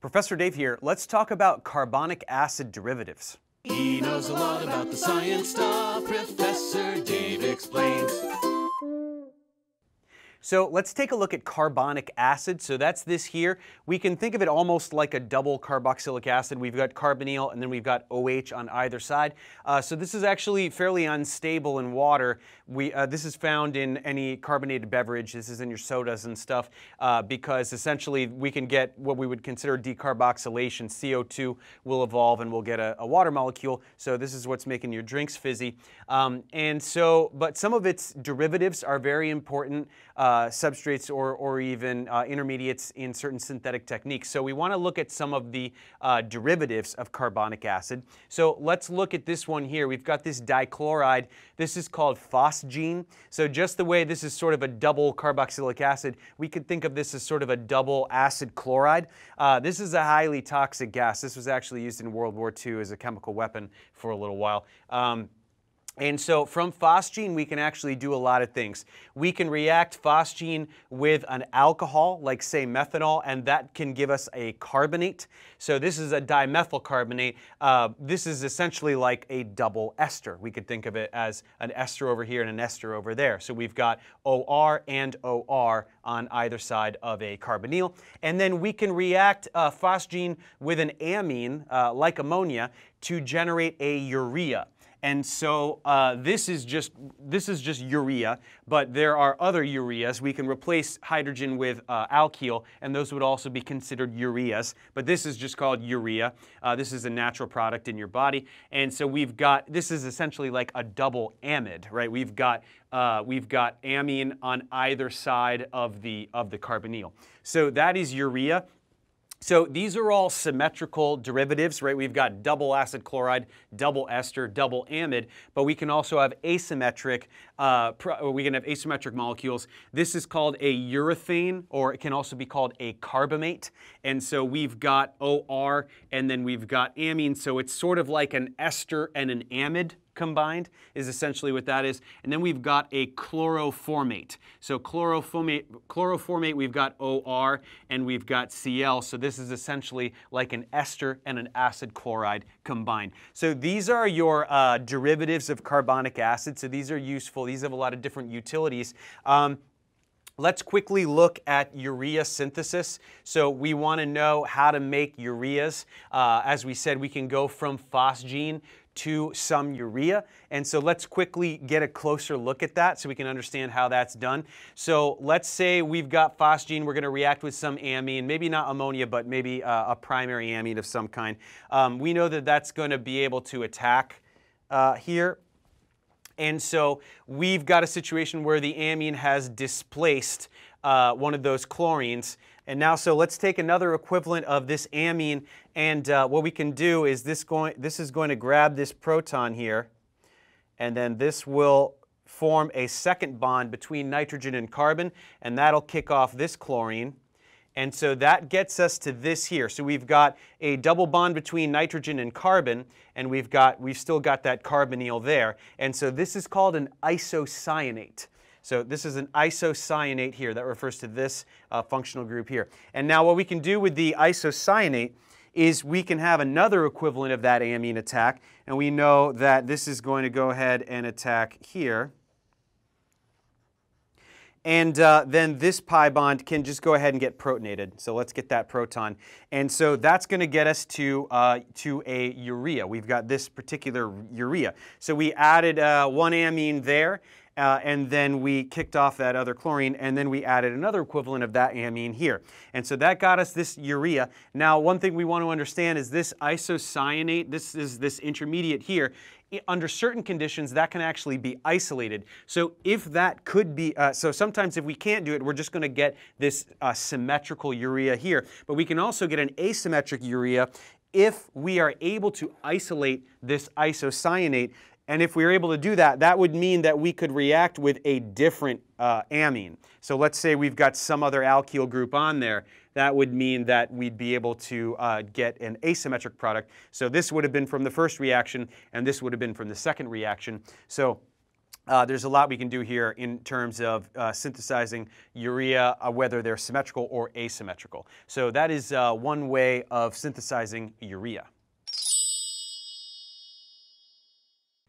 Professor Dave here. Let's talk about carbonic acid derivatives. He knows a lot about the science stuff. Professor Dave explains. So let's take a look at carbonic acid. So that's this here. We can think of it almost like a double carboxylic acid. We've got carbonyl and then we've got OH on either side. Uh, so this is actually fairly unstable in water. We, uh, this is found in any carbonated beverage. This is in your sodas and stuff uh, because essentially we can get what we would consider decarboxylation. CO2 will evolve and we'll get a, a water molecule. So this is what's making your drinks fizzy. Um, and so, but some of its derivatives are very important. Uh, uh, substrates or, or even uh, intermediates in certain synthetic techniques. So we want to look at some of the uh, derivatives of carbonic acid. So let's look at this one here. We've got this dichloride. This is called phosgene. So just the way this is sort of a double carboxylic acid, we could think of this as sort of a double acid chloride. Uh, this is a highly toxic gas. This was actually used in World War II as a chemical weapon for a little while. Um, and so from phosgene, we can actually do a lot of things. We can react phosgene with an alcohol, like say methanol, and that can give us a carbonate. So this is a dimethyl carbonate. Uh, this is essentially like a double ester. We could think of it as an ester over here and an ester over there. So we've got OR and OR on either side of a carbonyl. And then we can react uh, phosgene with an amine, uh, like ammonia, to generate a urea. And so uh, this is just this is just urea, but there are other ureas. We can replace hydrogen with uh, alkyl, and those would also be considered ureas. But this is just called urea. Uh, this is a natural product in your body, and so we've got this is essentially like a double amide, right? We've got uh, we've got amine on either side of the of the carbonyl. So that is urea. So these are all symmetrical derivatives, right? We've got double acid chloride, double ester, double amide, but we can also have asymmetric, uh, we can have asymmetric molecules. This is called a urethane, or it can also be called a carbamate. And so we've got OR, and then we've got amine, so it's sort of like an ester and an amide combined is essentially what that is. And then we've got a chloroformate. So chloroformate, chloroformate we've got OR and we've got Cl. So this is essentially like an ester and an acid chloride combined. So these are your uh, derivatives of carbonic acid. So these are useful. These have a lot of different utilities. Um, Let's quickly look at urea synthesis. So we want to know how to make ureas. Uh, as we said, we can go from phosgene to some urea. And so let's quickly get a closer look at that so we can understand how that's done. So let's say we've got phosgene, we're going to react with some amine, maybe not ammonia, but maybe uh, a primary amine of some kind. Um, we know that that's going to be able to attack uh, here. And so we've got a situation where the amine has displaced uh, one of those chlorines. And now, so let's take another equivalent of this amine, and uh, what we can do is this, going, this is going to grab this proton here, and then this will form a second bond between nitrogen and carbon, and that'll kick off this chlorine. And so that gets us to this here. So we've got a double bond between nitrogen and carbon, and we've got we've still got that carbonyl there. And so this is called an isocyanate. So this is an isocyanate here. That refers to this uh, functional group here. And now what we can do with the isocyanate is we can have another equivalent of that amine attack. And we know that this is going to go ahead and attack here. And uh, then this pi bond can just go ahead and get protonated. So let's get that proton. And so that's going to get us to, uh, to a urea. We've got this particular urea. So we added uh, one amine there, uh, and then we kicked off that other chlorine, and then we added another equivalent of that amine here. And so that got us this urea. Now, one thing we want to understand is this isocyanate, this is this intermediate here, under certain conditions, that can actually be isolated. So if that could be, uh, so sometimes if we can't do it, we're just going to get this uh, symmetrical urea here. But we can also get an asymmetric urea if we are able to isolate this isocyanate and if we were able to do that, that would mean that we could react with a different uh, amine. So let's say we've got some other alkyl group on there. That would mean that we'd be able to uh, get an asymmetric product. So this would have been from the first reaction, and this would have been from the second reaction. So uh, there's a lot we can do here in terms of uh, synthesizing urea, uh, whether they're symmetrical or asymmetrical. So that is uh, one way of synthesizing urea.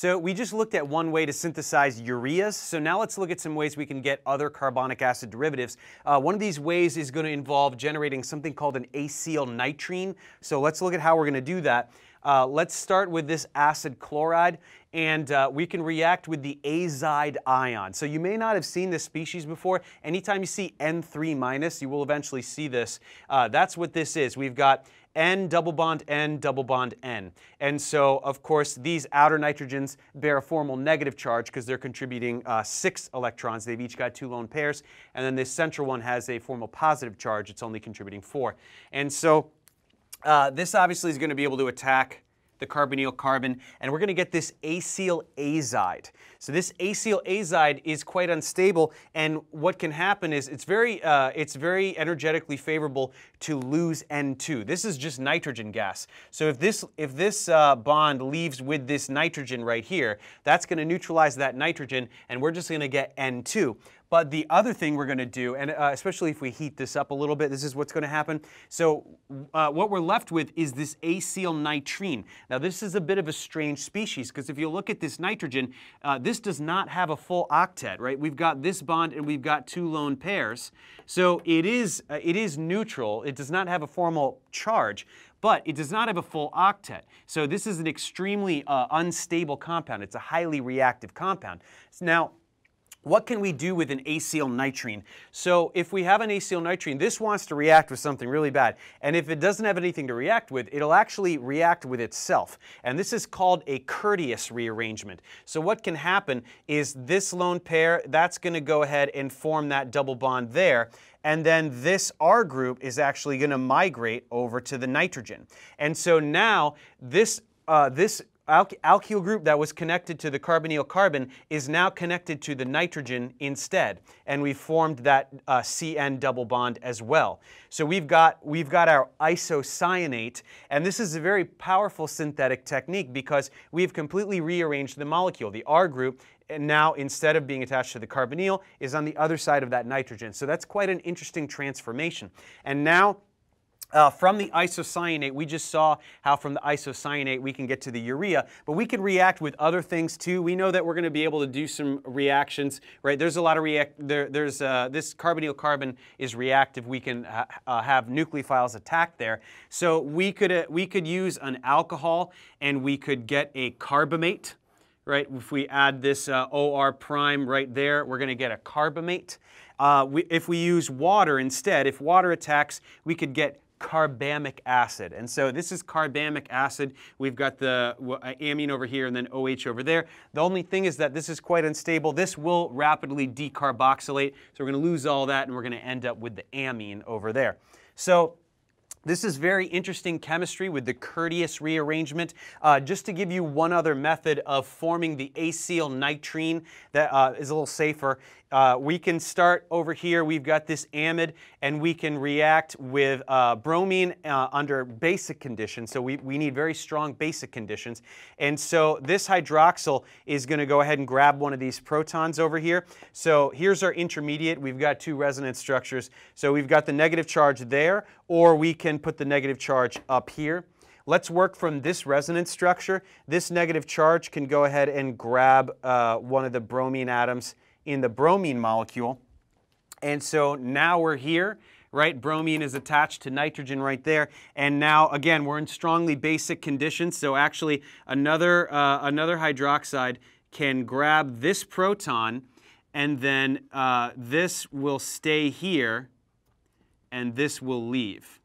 So we just looked at one way to synthesize ureas. So now let's look at some ways we can get other carbonic acid derivatives. Uh, one of these ways is going to involve generating something called an acylnitrene. So let's look at how we're going to do that. Uh, let's start with this acid chloride, and uh, we can react with the azide ion. So you may not have seen this species before. Anytime you see N3 minus, you will eventually see this. Uh, that's what this is. We've got N double bond N double bond N. And so, of course, these outer nitrogens bear a formal negative charge because they're contributing uh, six electrons. They've each got two lone pairs. And then this central one has a formal positive charge. It's only contributing four. And so uh, this obviously is going to be able to attack the carbonyl carbon, and we're going to get this acyl azide. So this acyl azide is quite unstable, and what can happen is it's very, uh, it's very energetically favorable to lose N2. This is just nitrogen gas. So if this, if this uh, bond leaves with this nitrogen right here, that's going to neutralize that nitrogen, and we're just going to get N2. But the other thing we're going to do, and uh, especially if we heat this up a little bit, this is what's going to happen. So uh, what we're left with is this acylnitrene. Now this is a bit of a strange species because if you look at this nitrogen, uh, this does not have a full octet, right? We've got this bond and we've got two lone pairs. So it is, uh, it is neutral. It does not have a formal charge but it does not have a full octet. So this is an extremely uh, unstable compound. It's a highly reactive compound. Now, what can we do with an acyl acylnitrene? So if we have an acyl acylnitrene, this wants to react with something really bad. And if it doesn't have anything to react with, it'll actually react with itself. And this is called a Curtius rearrangement. So what can happen is this lone pair, that's going to go ahead and form that double bond there. And then this R group is actually going to migrate over to the nitrogen. And so now this uh, this alkyl group that was connected to the carbonyl carbon is now connected to the nitrogen instead, and we've formed that uh, CN double bond as well. So we've got, we've got our isocyanate, and this is a very powerful synthetic technique because we've completely rearranged the molecule. The R group and now instead of being attached to the carbonyl is on the other side of that nitrogen. So that's quite an interesting transformation. And now uh, from the isocyanate, we just saw how from the isocyanate we can get to the urea, but we can react with other things too. We know that we're going to be able to do some reactions, right? There's a lot of react. There, there's uh, this carbonyl carbon is reactive. We can uh, have nucleophiles attack there. So we could uh, we could use an alcohol and we could get a carbamate, right? If we add this uh, OR prime right there, we're going to get a carbamate. Uh, we, if we use water instead, if water attacks, we could get carbamic acid. And so this is carbamic acid. We've got the uh, amine over here and then OH over there. The only thing is that this is quite unstable. This will rapidly decarboxylate. So we're going to lose all that and we're going to end up with the amine over there. So this is very interesting chemistry with the Curtius rearrangement. Uh, just to give you one other method of forming the acylnitrene that uh, is a little safer, uh, we can start over here. We've got this amide, and we can react with uh, bromine uh, under basic conditions. So we, we need very strong basic conditions. And so this hydroxyl is going to go ahead and grab one of these protons over here. So here's our intermediate. We've got two resonance structures. So we've got the negative charge there, or we can put the negative charge up here. Let's work from this resonance structure. This negative charge can go ahead and grab uh, one of the bromine atoms in the bromine molecule. And so now we're here, right? Bromine is attached to nitrogen right there. And now, again, we're in strongly basic conditions. So actually, another, uh, another hydroxide can grab this proton, and then uh, this will stay here, and this will leave.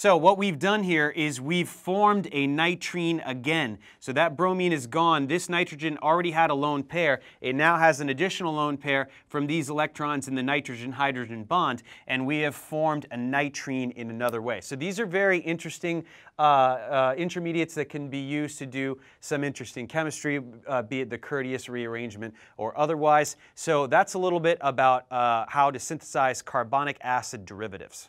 So what we've done here is we've formed a nitrene again. So that bromine is gone. This nitrogen already had a lone pair. It now has an additional lone pair from these electrons in the nitrogen-hydrogen bond, and we have formed a nitrene in another way. So these are very interesting uh, uh, intermediates that can be used to do some interesting chemistry, uh, be it the Curtius rearrangement or otherwise. So that's a little bit about uh, how to synthesize carbonic acid derivatives.